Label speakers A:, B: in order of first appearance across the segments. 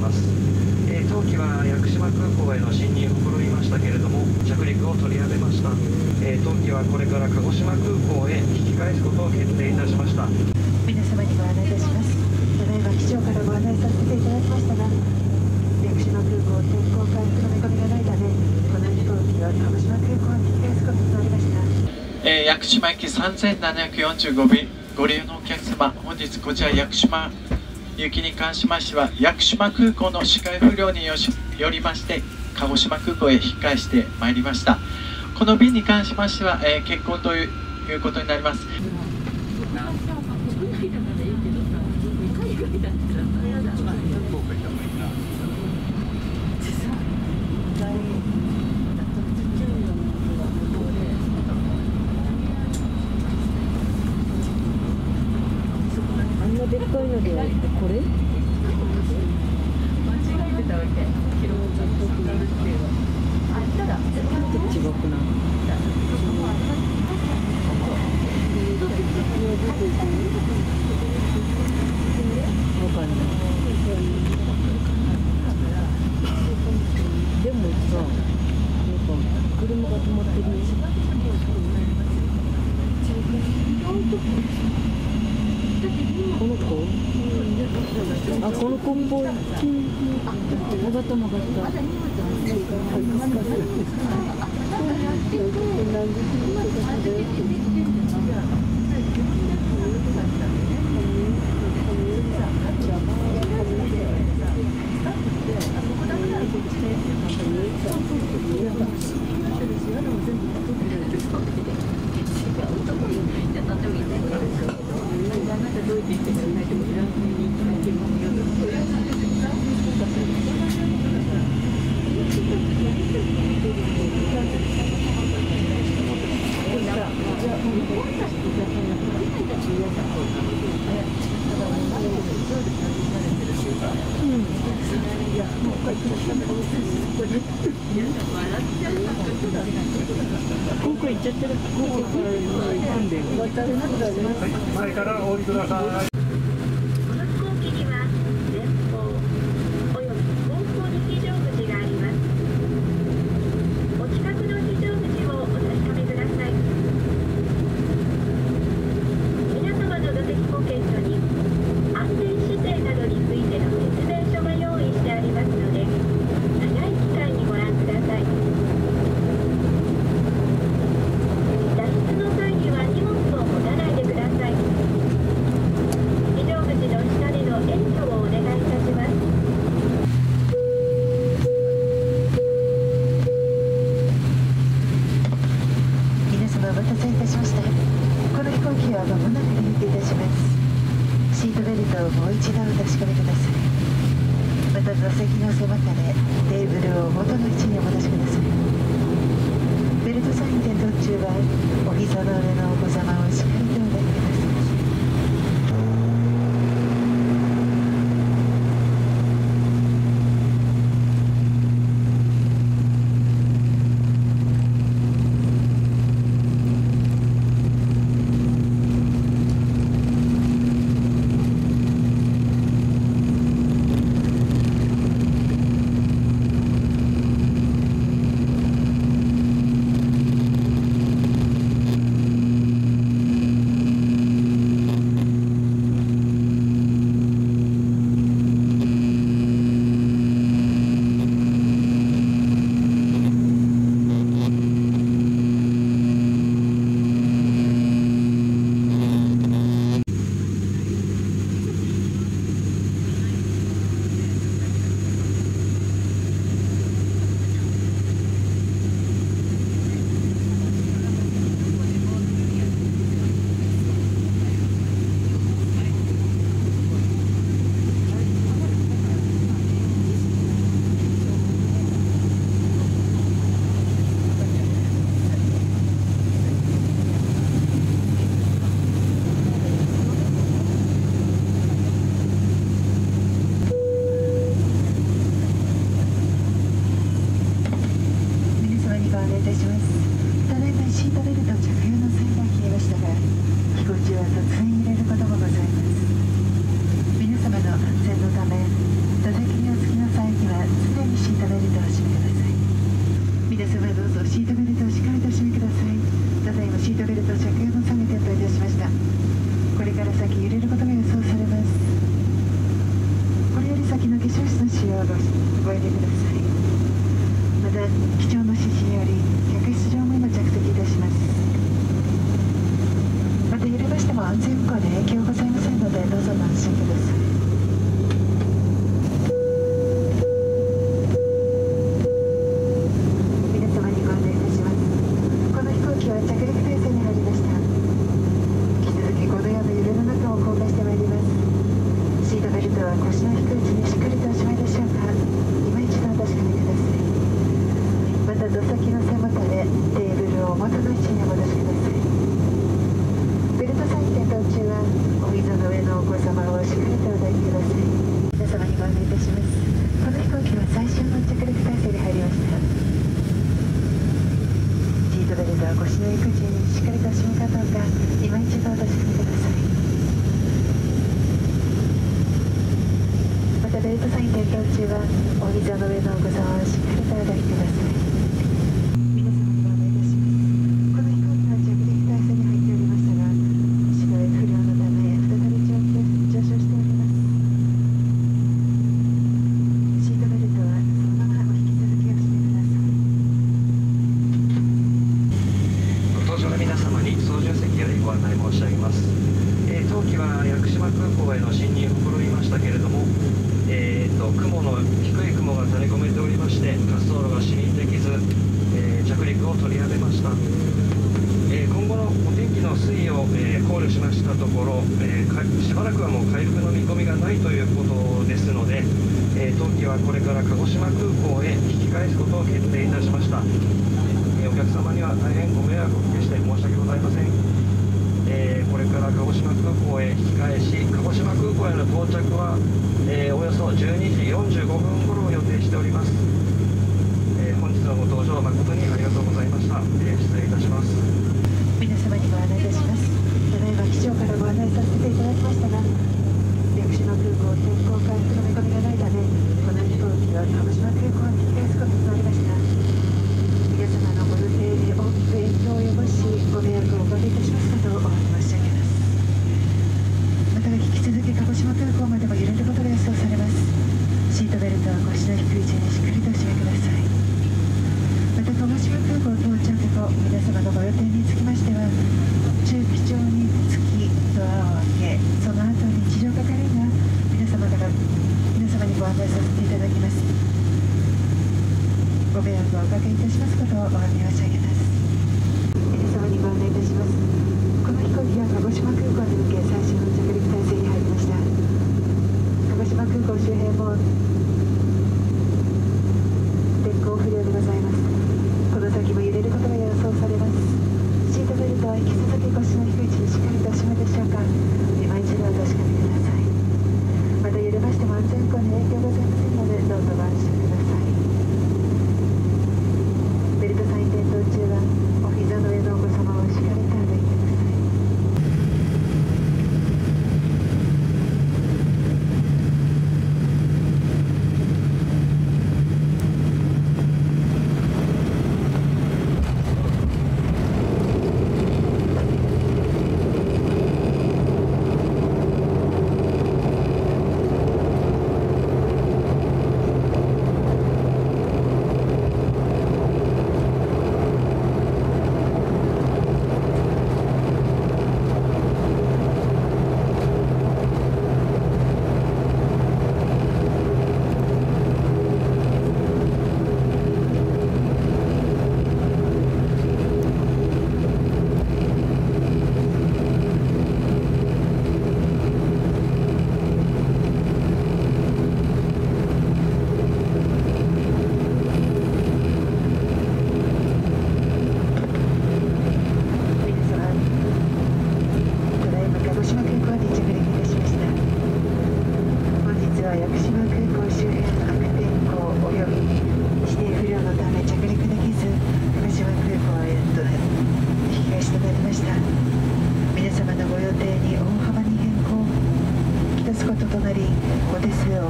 A: ます、えー、当機は屋久島空港への進入を試みましたけれども着陸を取りやめました、えー、当機はこれから鹿児島空港へ引き返すことを決定いたしました。
B: 皆様にご案内いたします。ただいま機長からご案内させていただきましたが屋久島空港天候回復の見込みがないためこの飛行機は鹿児島空港に引き返すこととなりました。
C: えー、屋久島行き3745便ご利用のお客様本日こちら屋久島雪に関しましては屋久島空港の視界不良によりまして鹿児島空港へ引き返してまいりました。この便に関しましては、えー、欠航ということになります。
B: でっかいのでこれ？間違え
D: てたわけあったら
B: 違くなわかんない。でもさ車が止まってるこの子あ、この子っぽい。曲がった曲がった。今回行っちゃってる。
A: 前からお降りください。
B: お待たせいたしました。この飛行機は間もなく離陸いたします。シートベルトをもう一度お確かめください。また座席の狭もでテーブルを元の位置にお戻しください。ベルトサイン点灯中はお膝の上の禍で影響お膝の上のお子様事故と
E: 決定いたしました、えお客様には大変ご迷惑をおかけして申し訳ございません、えこれから鹿児島空港へ引き返し鹿児島空港への到着は、えおよそ12時45分頃を予定しております、え本日のご搭乗誠にありがとうございました、えいたします
B: ことをお詫び申し上げます。皆様にご案内いたします。この飛行機は鹿児島空港に向け最終の着陸体制に入りました。鹿児島空港周辺も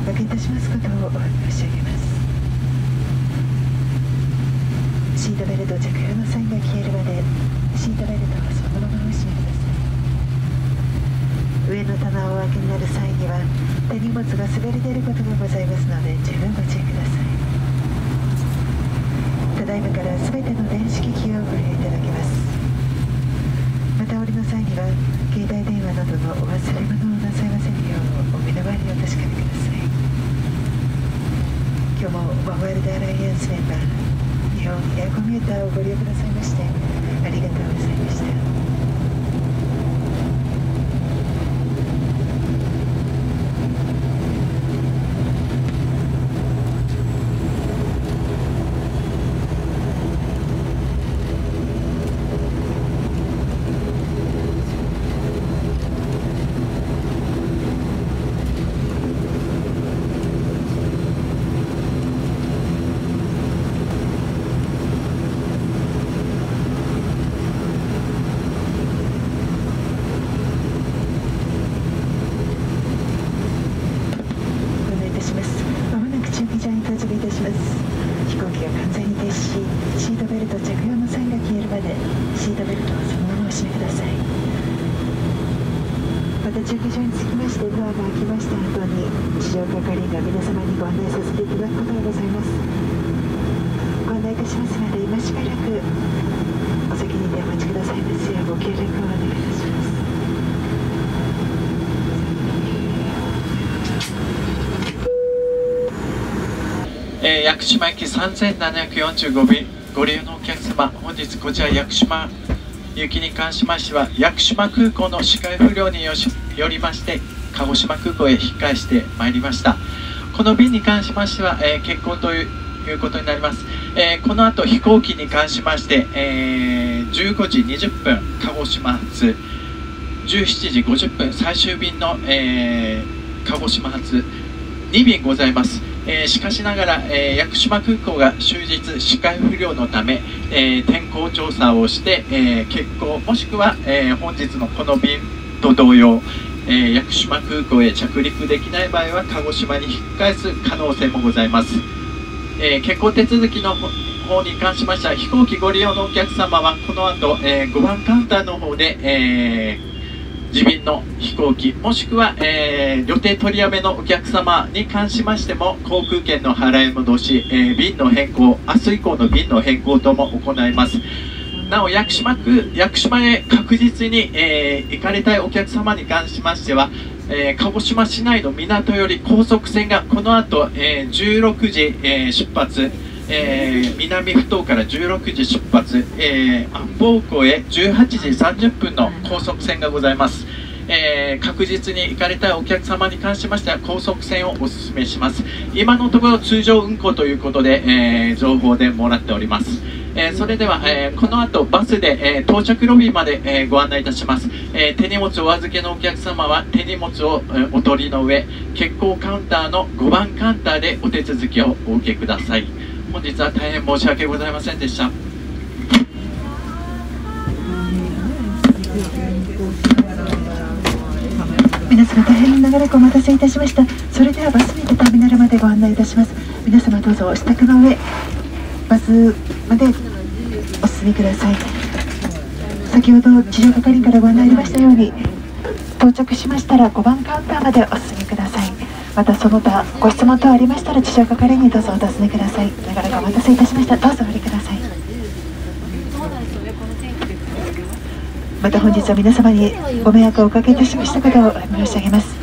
B: おかけいたしますことを申し上げます。生が日本エアコミューターをご利用くださいましてありがとうございましたご案内いたします。まもなく中継場に到着いたします。飛行機が完全に停止し、シートベルト着用のサインが消えるまで、シートベルトをそのままお締めください。また中継場につきまして、ドアが開きました後に、地上係員が皆様にご案内させていただくことがございます。ご案内いたしますので、今しばらくお席にてお待ちくださいますようご協力をお願いいたします。
C: えー屋久島行き3745便ご利用のお客様本日こちら屋久島行きに関しましては屋久島空港の視界不良によしよりまして鹿児島空港へ引き返してまいりました。この便に関しましては、えー欠航といういうことになります、えーこの後飛行機に関しまして、えー15時20分鹿児島発17時50分最終便の、えー鹿児島発2便ございます、えーしかしながら、えー屋久島空港が終日視界不良のため、えー天候調査をして、えー欠航もしくは、えー本日のこの便と同様、えー屋久島空港へ着陸できない場合は鹿児島に引き返す可能性もございます、えー欠航手続きの方方に関しましては飛行機ご利用のお客様はこの後、え5番カウンターの方で、えー自便の飛行機もしくは、えー予定取りやめのお客様に関しましても航空券の払い戻し、えー便の変更明日以降の便の変更とも行います。なお屋久島区屋久島へ確実に、えー行かれたいお客様に関しましては、え鹿児島市内の港より高速船がこの後、え16時、え出発。えー南ふ頭から16時出発、えー、安保港へ18時30分の高速船がございます、えー確実に行かれたいお客様に関しましては高速船をお勧めします。今のところ通常運行ということで、えー情報でもらっております。えーそれでは、えーこの後バスで、えー到着ロビーまで、えーご案内いたします、えー手荷物お預けのお客様は手荷物を、えーお取りの上欠航カウンターの5番カウンターでお手続きをお受けください本日は大変申し訳ございませんでした。
B: 皆様大変長らくお待たせいたしました。それではバスにてターミナルまでご案内いたします。皆様どうぞお支度の上バスまでお進みください。先ほど地上係からご案内ありましたように到着しましたら5番カウンターまでお進みください。またその他ご質問等ありましたら地上係員にどうぞお尋ねください。長らくお待たせいたしました。どうぞお降りください。また本日は皆様にご迷惑をおかけいたしましたことを申し上げます。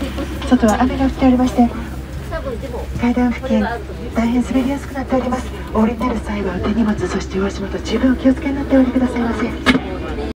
B: 外は雨が降っておりまして階段付近大変滑りやすくなっております。お降りになる際はお手荷物そしてお足元十分お気をつけになってお降りくださいませ。